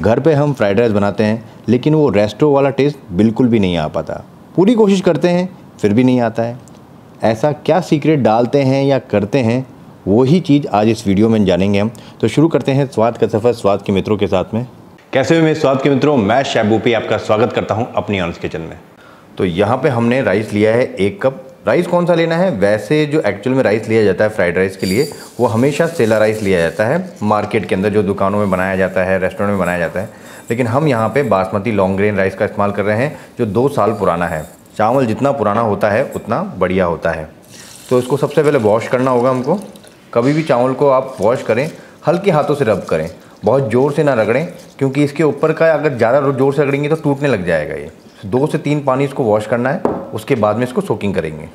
घर पे हम फ्राइड राइस बनाते हैं, लेकिन वो रेस्टो वाला टेस्ट बिल्कुल भी नहीं आ पाता। पूरी कोशिश करते हैं, फिर भी नहीं आता है। ऐसा क्या सीक्रेट डालते हैं या करते हैं, वही चीज़ आज इस वीडियो में जानेंगे हम। तो शुरू करते हैं स्वाद का सफ़र, स्वाद के मित्रों के साथ में। कैसे हुए मेरे स्वाद के मित्रों? मैं शैबूपी आपका स्वागत करता हूँ अपनी ऑनस किचन में। तो यहाँ पे हमने राइस लिया है एक कप राइस कौन सा लेना है? वैसे जो एक्चुअल में राइस लिया जाता है फ्राइड राइस के लिए, वो हमेशा सेला राइस लिया जाता है। मार्केट के अंदर जो दुकानों में बनाया जाता है रेस्टोरेंट में बनाया जाता है। लेकिन हम यहाँ पे बासमती लॉन्ग ग्रेन राइस का इस्तेमाल कर रहे हैं, जो दो साल पुराना है। चावल जितना पुराना होता है, उतना बढ़िया होता है। तो इसको सबसे पहले वॉश करना होगा हमको। कभी भी चावल को आप वॉश करें, हल्के हाथों से रब करें। बहुत ज़ोर से ना रगड़ें, क्योंकि इसके ऊपर का अगर ज़्यादा ज़ोर से रगड़ेंगे तो टूटने लग जाएगा ये। दो से तीन पानी इसको वॉश करना है। उसके बाद में इसको सोकिंग करेंगे।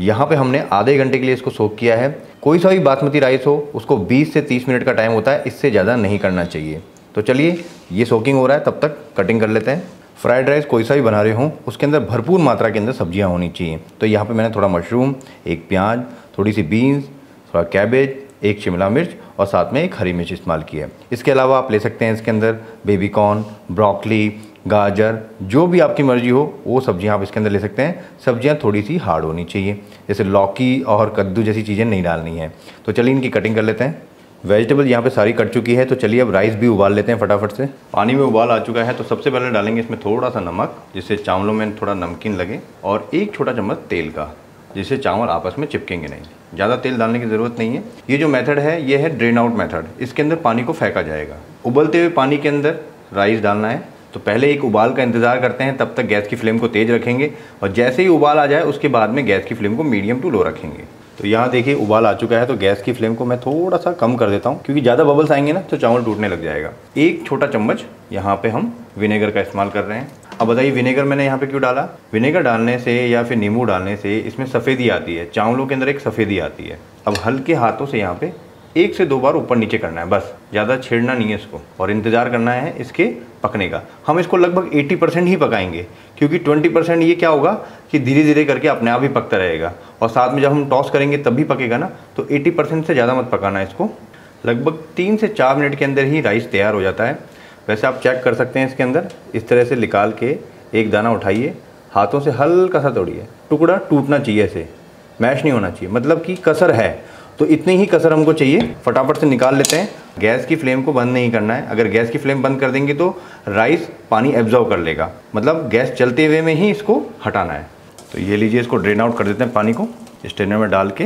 यहाँ पे हमने आधे घंटे के लिए इसको सोक किया है। कोई सा भी बासमती राइस हो, उसको 20 से 30 मिनट का टाइम होता है, इससे ज़्यादा नहीं करना चाहिए। तो चलिए, ये सोकिंग हो रहा है, तब तक कटिंग कर लेते हैं। फ्राइड राइस कोई सा भी बना रहे हो, उसके अंदर भरपूर मात्रा के अंदर सब्ज़ियाँ होनी चाहिए। तो यहाँ पर मैंने थोड़ा मशरूम एक प्याज, थोड़ी सी बीन्स थोड़ा कैबेज एक शिमला मिर्च और साथ में एक हरी मिर्च इस्तेमाल की है। इसके अलावा आप ले सकते हैं इसके अंदर बेबी कॉर्न ब्रोकली गाजर, जो भी आपकी मर्ज़ी हो, वो सब्ज़ियाँ आप इसके अंदर ले सकते हैं। सब्ज़ियाँ थोड़ी सी हार्ड होनी चाहिए। जैसे लौकी और कद्दू जैसी चीज़ें नहीं डालनी है। तो चलिए इनकी कटिंग कर लेते हैं। वेजिटेबल यहाँ पे सारी कट चुकी है तो चलिए अब राइस भी उबाल लेते हैं फटाफट से। पानी में उबाल आ चुका है तो सबसे पहले डालेंगे इसमें थोड़ा सा नमक, जिससे चावलों में थोड़ा नमकीन लगे, और एक छोटा चम्मच तेल का, जिससे चावल आपस में चिपकेंगे नहीं। ज़्यादा तेल डालने की ज़रूरत नहीं है। ये जो मेथड है, ये है ड्रेन आउट मेथड इसके अंदर पानी को फेंका जाएगा। उबलते हुए पानी के अंदर राइस डालना है। तो पहले एक उबाल का इंतज़ार करते हैं, तब तक गैस की फ्लेम को तेज़ रखेंगे और जैसे ही उबाल आ जाए, उसके बाद में गैस की फ्लेम को मीडियम टू लो रखेंगे। तो यहाँ देखिए, उबाल आ चुका है तो गैस की फ्लेम को मैं थोड़ा सा कम कर देता हूँ, क्योंकि ज़्यादा बबल्स आएँगे ना तो चावल टूटने लग जाएगा। एक छोटा चम्मच यहाँ पे हम विनेगर का इस्तेमाल कर रहे हैं। अब बताइए, विनेगर मैंने यहाँ पे क्यों डाला? विनेगर डालने से या फिर नींबू डालने से इसमें सफ़ेदी आती है। चावलों के अंदर एक सफ़ेदी आती है। अब हल्के हाथों से यहाँ पे एक से दो बार ऊपर नीचे करना है, बस। ज़्यादा छेड़ना नहीं है इसको, और इंतज़ार करना है इसके पकने का। हम इसको लगभग 80 परसेंट ही पकाएँगे, क्योंकि 20 परसेंट ये क्या होगा कि धीरे धीरे करके अपने आप ही पकता रहेगा। और साथ में जब हम टॉस करेंगे तब भी पकेगा ना तो 80 परसेंट से ज़्यादा मत पकाना इसको। लगभग तीन से चार मिनट के अंदर ही राइस तैयार हो जाता है। वैसे आप चेक कर सकते हैं इसके अंदर। इस तरह से निकाल के एक दाना उठाइए, हाथों से हल्का सा तोड़िए। टुकड़ा टूटना चाहिए ऐसे मैश नहीं होना चाहिए। मतलब कि कसर है तो इतनी ही कसर हमको चाहिए। फटाफट से निकाल लेते हैं। गैस की फ्लेम को बंद नहीं करना है। अगर गैस की फ्लेम बंद कर देंगे तो राइस पानी एब्जॉर्व कर लेगा। मतलब गैस चलते हुए में ही इसको हटाना है। तो ये लीजिए, इसको ड्रेन आउट कर देते हैं पानी को। स्टेनर में डाल के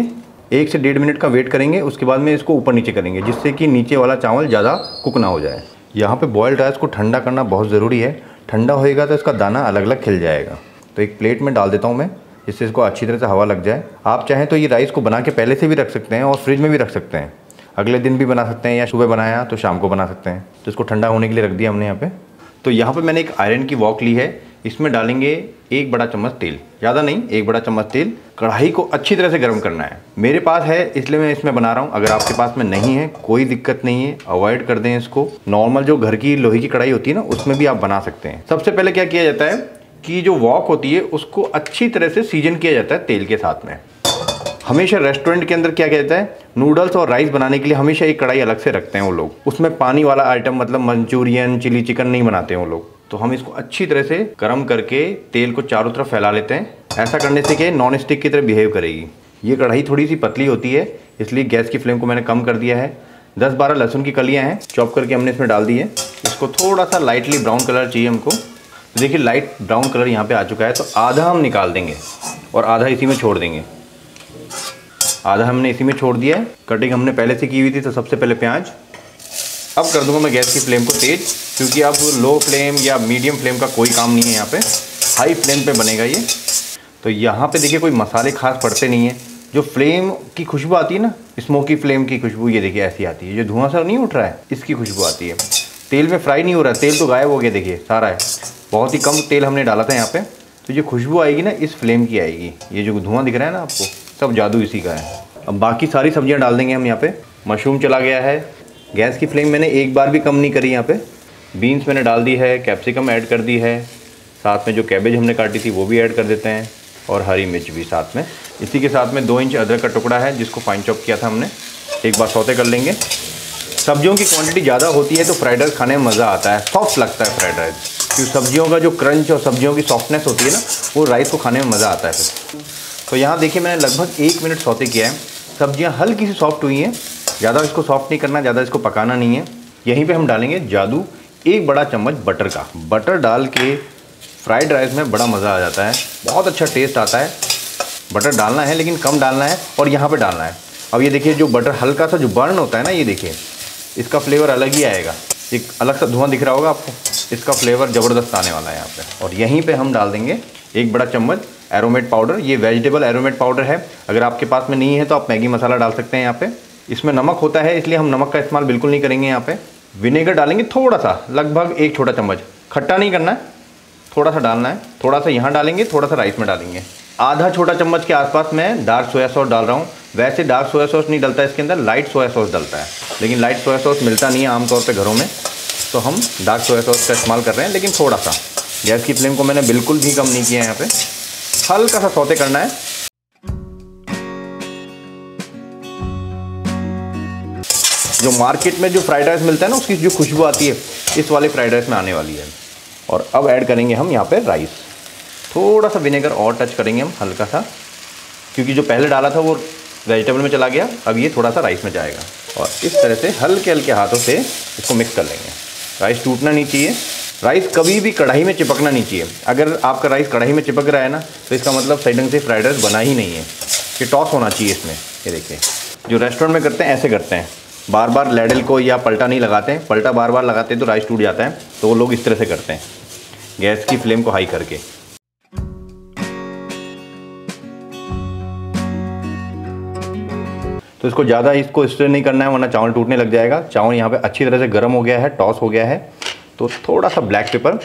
एक से डेढ़ मिनट का वेट करेंगे। उसके बाद में इसको ऊपर नीचे करेंगे, जिससे कि नीचे वाला चावल ज़्यादा कुक ना हो जाए। यहाँ पे बॉयल्ड राइस को ठंडा करना बहुत ज़रूरी है। ठंडा होएगा तो इसका दाना अलग अलग खिल जाएगा। तो एक प्लेट में डाल देता हूँ मैं। जिससे इसको अच्छी तरह से हवा लग जाए। आप चाहें तो ये राइस को बना के पहले से भी रख सकते हैं और फ्रिज में भी रख सकते हैं। अगले दिन भी बना सकते हैं या सुबह बनाया तो शाम को बना सकते हैं। तो इसको ठंडा होने के लिए रख दिया हमने यहाँ पे। तो यहाँ पे मैंने एक आयरन की वॉक ली है। इसमें डालेंगे एक बड़ा चम्मच तेल। ज़्यादा नहीं, एक बड़ा चम्मच तेल। कढ़ाई को अच्छी तरह से गर्म करना है। मेरे पास है, इसलिए मैं इसमें बना रहा हूँ। अगर आपके पास में नहीं है, कोई दिक्कत नहीं है। अवॉइड कर दें इसको। नॉर्मल जो घर की लोहे की कढ़ाई होती है ना, उसमें भी आप बना सकते हैं। सबसे पहले क्या किया जाता है? कि जो वॉक होती है, उसको अच्छी तरह से सीज़न किया जाता है तेल के साथ में। हमेशा रेस्टोरेंट के अंदर क्या कहता है? नूडल्स और राइस बनाने के लिए हमेशा एक कढ़ाई अलग से रखते हैं वो लोग। उसमें पानी वाला आइटम मतलब मंचूरियन चिली चिकन नहीं बनाते हैं वो लोग। तो हम इसको अच्छी तरह से गर्म करके तेल को चारों तरफ़ फैला लेते हैं। ऐसा करने से क्या नॉन स्टिक की तरह बिहेव करेगी। ये कढ़ाई थोड़ी सी पतली होती है, इसलिए गैस की फ्लेम को मैंने कम कर दिया है। दस बारह लहसुन की कलियाँ हैं, चॉप करके हमने इसमें डाल दी है। इसको थोड़ा सा लाइटली ब्राउन कलर चाहिए हमको। देखिए लाइट ब्राउन कलर यहाँ पे आ चुका है तो आधा हम निकाल देंगे और आधा इसी में छोड़ देंगे। आधा हमने इसी में छोड़ दिया है। कटिंग हमने पहले से की हुई थी तो सबसे पहले प्याज। अब कर दूँगा मैं गैस की फ्लेम को तेज़, क्योंकि अब लो फ्लेम या मीडियम फ्लेम का कोई काम नहीं है यहाँ पे। हाई फ्लेम पे बनेगा ये। तो यहाँ पे देखिए, कोई मसाले खास पड़ते नहीं है। जो फ्लेम की खुशबू आती है ना स्मोकी फ्लेम की खुशबू, ये देखिए ऐसी आती है। जो धुआँ सा नहीं उठ रहा है, इसकी खुशबू आती है। तेल में फ्राई नहीं हो रहा, तेल तो गायब हो गया देखिए, सारा है। बहुत ही कम तेल हमने डाला था यहाँ पे। तो जो खुशबू आएगी ना, इस फ्लेम की आएगी। ये जो धुआँ दिख रहा है ना आपको, सब जादू इसी का है। अब बाकी सारी सब्ज़ियाँ डाल देंगे हम यहाँ पे। मशरूम चला गया है। गैस की फ्लेम मैंने एक बार भी कम नहीं करी यहाँ पे। बीन्स मैंने डाल दी है कैप्सिकम ऐड कर दी है। साथ में जो कैबेज हमने काटी थी, वो भी ऐड कर देते हैं। और हरी मिर्च भी साथ में। इसी के साथ में दो इंच अदरक का टुकड़ा है, जिसको फाइन चॉप किया था हमने। एक बार सौते कर लेंगे। सब्जियों की क्वांटिटी ज़्यादा होती है तो फ्राइड राइस खाने में मज़ा आता है। सॉफ्ट लगता है फ्राइड राइस क्योंकि सब्जियों का जो क्रंच और सब्जियों की सॉफ्टनेस होती है ना, वो राइस को खाने में मज़ा आता है फिर। तो यहाँ देखिए मैंने लगभग एक मिनट सौते किया है। सब्ज़ियाँ हल्की सी सॉफ्ट हुई हैं। ज़्यादा इसको सॉफ्ट नहीं करना, ज़्यादा इसको पकाना नहीं है। यहीं पर हम डालेंगे जादू, एक बड़ा चम्मच बटर का। बटर डाल के फ्राइड राइस में बड़ा मज़ा आ जाता है। बहुत अच्छा टेस्ट आता है। बटर डालना है, लेकिन कम डालना है और यहाँ पे डालना है। अब ये देखिए, जो बटर हल्का सा जो बर्न होता है ना, ये देखिए। इसका फ्लेवर अलग ही आएगा। एक अलग सा धुआँ दिख रहा होगा आपको। इसका फ्लेवर ज़बरदस्त आने वाला है यहाँ पे। और यहीं पे हम डाल देंगे एक बड़ा चम्मच एरोमेट पाउडर ये वेजिटेबल एरोमेट पाउडर है। अगर आपके पास में नहीं है तो आप मैगी मसाला डाल सकते हैं यहाँ पे। इसमें नमक होता है, इसलिए हम नमक का इस्तेमाल बिल्कुल नहीं करेंगे यहाँ पे। विनेगर डालेंगे थोड़ा सा, लगभग एक छोटा चम्मच। खट्टा नहीं करना है, थोड़ा सा डालना है। थोड़ा सा यहाँ डालेंगे, थोड़ा सा राइस में डालेंगे। आधा छोटा चम्मच के आसपास मैं डार्क सोया सॉस डाल रहा हूँ। वैसे डार्क सोया सॉस नहीं डलता इसके अंदर लाइट सोया सॉस डलता है। लेकिन लाइट सोया सॉस मिलता नहीं है आमतौर पर घरों में तो हम डार्क सोया सॉस का इस्तेमाल कर रहे हैं, लेकिन थोड़ा सा। गैस की फ्लेम को मैंने बिल्कुल भी कम नहीं किया है यहाँ पे। हल्का सा सौते करना है। जो मार्केट में जो फ्राइड राइस मिलता है ना, उसकी जो खुशबू आती है, इस वाले फ्राइड राइस में आने वाली है। और अब ऐड करेंगे हम यहाँ पे राइस थोड़ा सा विनेगर और टच करेंगे हम, हल्का सा। क्योंकि जो पहले डाला था वो वेजिटेबल में चला गया। अब ये थोड़ा सा राइस में जाएगा। और इस तरह से हल्के हल्के हाथों से इसको मिक्स कर लेंगे। राइस टूटना नहीं चाहिए। राइस कभी भी कढ़ाई में चिपकना नहीं चाहिए। अगर आपका राइस कढ़ाई में चिपक रहा है ना तो इसका मतलब सही ढंग से फ्राइड राइस बना ही नहीं है। कि टॉस होना चाहिए इसमें। ये देखिए। जो रेस्टोरेंट में करते हैं, ऐसे करते हैं। बार बार लेडल को या पलटा नहीं लगाते हैं। पलटा बार बार लगाते हैं तो राइस टूट जाता है। तो वो लोग इस तरह से करते हैं। गैस की फ्लेम को हाई करके। तो इसको ज़्यादा इसको स्टर नहीं करना है, वरना चावल टूटने लग जाएगा। चावल यहाँ पे अच्छी तरह से गर्म हो गया है, टॉस हो गया है। तो थोड़ा सा ब्लैक पेपर,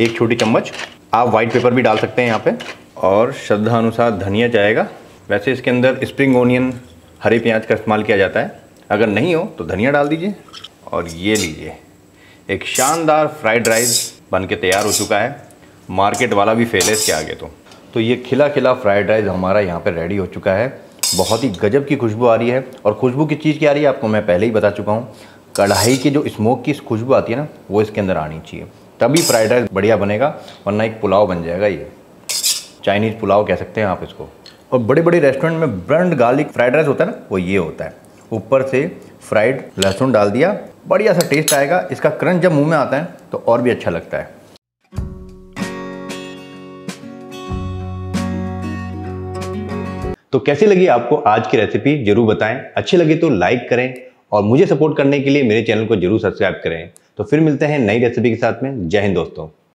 एक छोटी चम्मच, आप वाइट पेपर भी डाल सकते हैं यहाँ पे, और श्रद्धा अनुसार धनिया जाएगा। वैसे इसके अंदर स्प्रिंग ओनियन हरे प्याज का इस्तेमाल किया जाता है। अगर नहीं हो तो धनिया डाल दीजिए, और ये लीजिए। एक शानदार फ्राइड राइस बन के तैयार हो चुका है। मार्केट वाला भी फेल है इसके आगे तो। तो ये खिला खिला फ्राइड राइस हमारा यहाँ पर रेडी हो चुका है। बहुत ही गजब की खुशबू आ रही है। और खुशबू किस चीज़ की आ रही है, आपको मैं पहले ही बता चुका हूँ। कढ़ाई की जो स्मोक की खुशबू आती है ना, वो इसके अंदर आनी चाहिए। तभी फ्राइड राइस बढ़िया बनेगा, वरना एक पुलाव बन जाएगा ये। चाइनीज़ पुलाव कह सकते हैं आप इसको। और बड़े बड़े रेस्टोरेंट में ब्रंड गार्लिक फ्राइड राइस होता है ना, वो ये होता है। ऊपर से फ्राइड लहसुन डाल दिया, बढ़िया सा टेस्ट आएगा। इसका क्रंच जब मुँह में आता है तो और भी अच्छा लगता है। तो कैसी लगी आपको आज की रेसिपी ज़रूर बताएँ। अच्छी लगी तो लाइक करें और मुझे सपोर्ट करने के लिए मेरे चैनल को ज़रूर सब्सक्राइब करें। तो फिर मिलते हैं नई रेसिपी के साथ में। जय हिंद दोस्तों।